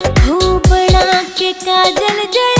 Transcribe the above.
हो बना के काजल जल